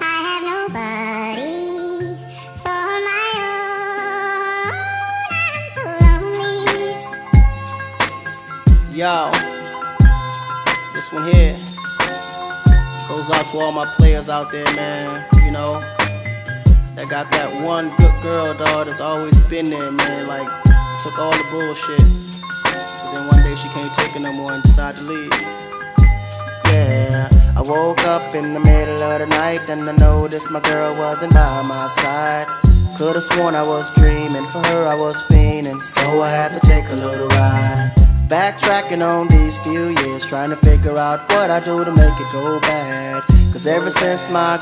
I have nobody for my own. So lonely. Yo, this one here goes out to all my players out there, man. You know, that got that one good girl, dog, that's always been there, man. Like, took all the bullshit. But then one day she can't take it no more and decided to leave. Woke up in the middle of the night and I noticed my girl wasn't by my side. Could've sworn I was dreaming, for her I was fiending, so I had to take a little ride. Backtracking on these few years, trying to figure out what I do to make it go bad. Cause ever since my